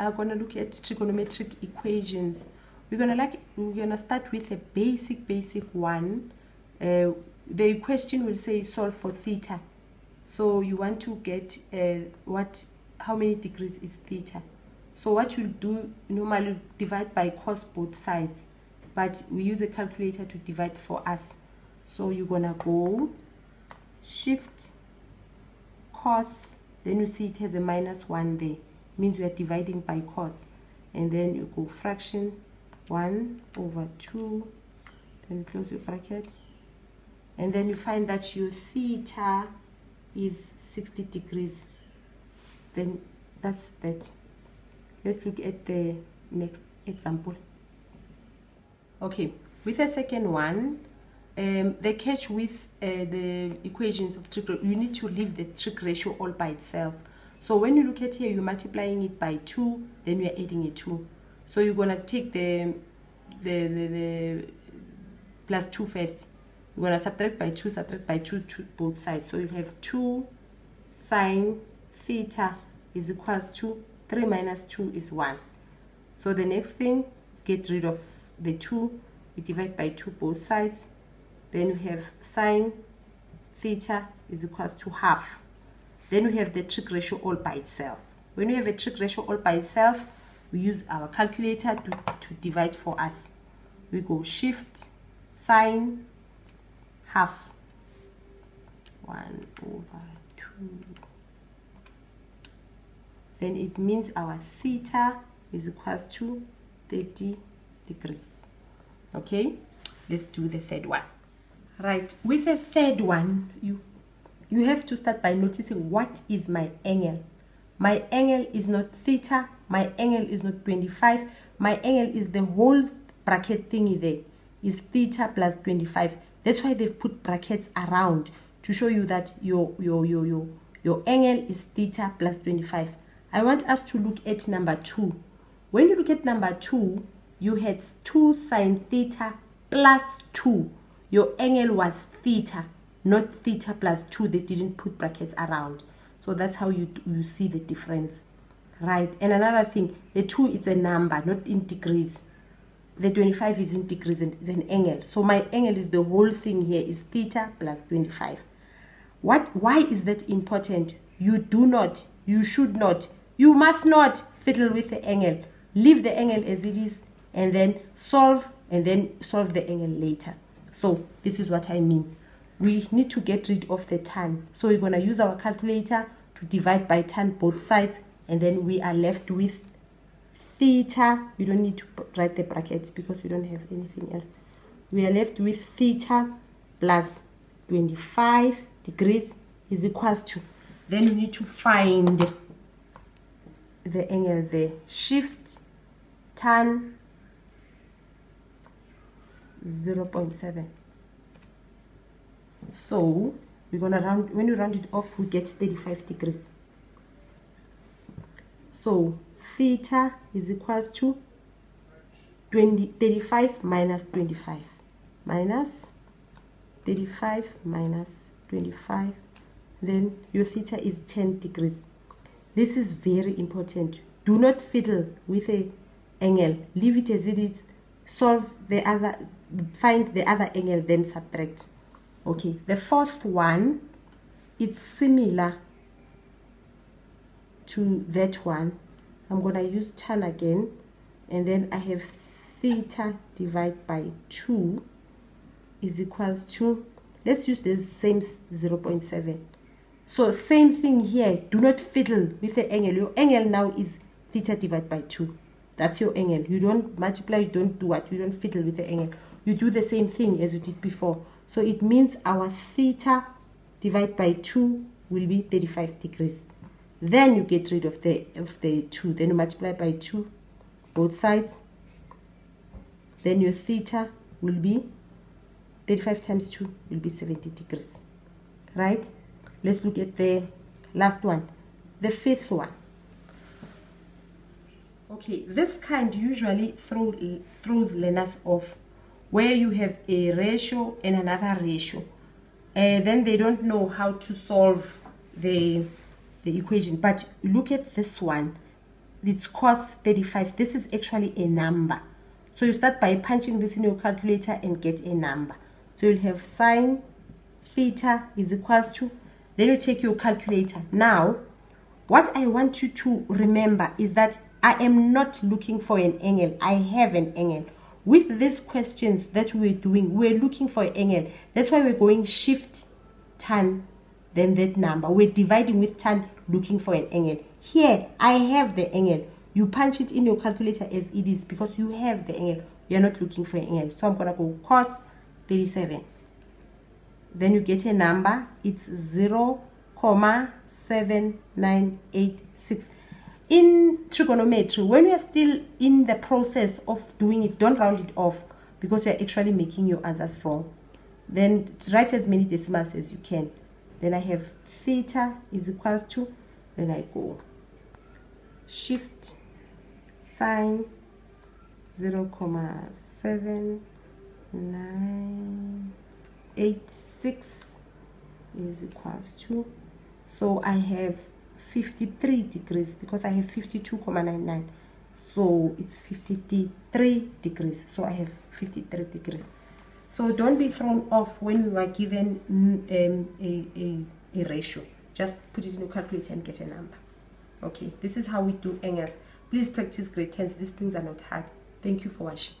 are going to look at trigonometric equations. We're going to like we're going to start with a basic basic one. Uh, the question will say solve for theta. So you want to get uh, what how many degrees is theta? So what you do normally divide by cos both sides but we use a calculator to divide for us. So you're gonna go shift cos then you see it has a minus one there means we are dividing by cos. And then you go fraction 1 over 2 then you close your bracket. And then you find that your theta is 60 degrees. Then that's that. Let's look at the next example. Okay with the second one um, the catch with uh, the equations of trig you need to leave the trig ratio all by itself so when you look at here you're multiplying it by 2 then you're adding a 2 so you're going to take the, the, the, the plus 2 first. You're going to subtract by 2 subtract by 2 to both sides. So you have 2 sine theta is equals to 3 minus 2 is 1 so the next thing get rid of the 2 we divide by 2 both sides. Then you have sine theta is equals to half then we have the trig ratio all by itself. When we have a trig ratio all by itself we use our calculator to, to divide for us. We go shift sine half. 1 over 2 then it means our theta is equals to 30 degrees. Okay? Let's do the third one. Right with the third one you you have to start by noticing what is my angle. My angle is not theta my angle is not 25 my angle is the whole bracket thingy there is theta plus 25 that's why they've put brackets around to show you that your your your your your angle is theta plus 25 i want us to look at number two. When you look at number two you had 2 sine theta plus 2 your angle was theta not theta plus 2 they didn't put brackets around. So that's how you you see the difference right? And another thing the 2 is a number not in degrees. The 25 is in degrees and is an angle. So my angle is the whole thing here is theta plus 25 what why is that important? You do not you should not you must not fiddle with the angle. Leave the angle as it is and then solve and then solve the angle later. So this is what i mean we need to get rid of the tan. So we're going to use our calculator to divide by tan both sides and then we are left with theta. You don't need to write the brackets because we don't have anything else. We are left with theta plus 25 degrees is equals to then we need to find the angle there shift tan 0 0.7 so we're gonna round when you round it off we get 35 degrees. So theta is equals to 20 35 minus 25 minus 35 minus 25 then your theta is 10 degrees. This is very important. Do not fiddle with a angle. Leave it as it is. Solve the other find the other angle then subtract okay the fourth one it's similar to that one. I'm gonna use tan again and then i have theta divided by 2 is equals to let's use the same 0 0.7 so same thing here do not fiddle with the angle. Your angle now is theta divided by 2 that's your angle. You don't multiply you don't do what? You don't fiddle with the angle. You do the same thing as you did before so it means our theta divided by 2 will be 35 degrees. Then you get rid of the, of the 2. Then you multiply by 2 both sides. Then your theta will be 35 times 2 will be 70 degrees. Right? Let's look at the last one. The fifth one. Okay, this kind usually throw, throws learners off where you have a ratio and another ratio and then they don't know how to solve the the equation. But look at this one. It's cos 35 this is actually a number. So you start by punching this in your calculator and get a number. So you'll have sine theta is equals to then you take your calculator. Now what i want you to remember is that i am not looking for an angle. I have an angle with these questions that we're doing we're looking for an angle. That's why we're going shift tan then that number. We're dividing with tan looking for an angle. Here i have the angle. You punch it in your calculator as it is because you have the angle. You're not looking for an angle. So i'm gonna go cos 37 then you get a number. It's 0 comma 7986 in trigonometry when you are still in the process of doing it don't round it off because you're actually making your answers wrong. Then write as many decimals as you can. Then i have theta is equals to then i go. Shift sine 0 comma 7986 is equals to. So I have 53 degrees because I have 52,99 so it's 53 degrees. So I have 53 degrees. So don't be thrown off when you are given um, a, a, a ratio. Just put it in your calculator and get a number. Okay? This is how we do angles please practice grade 10s these things are not hard. Thank you for watching